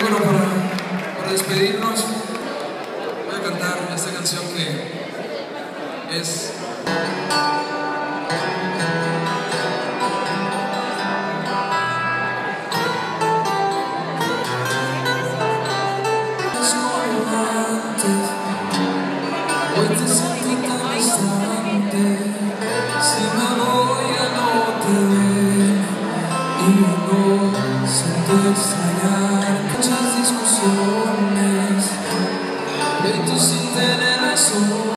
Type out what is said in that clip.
Bueno, para, para, despedirnos, voy a cantar esta canción que es... Sentir extrañar. sin tener razón.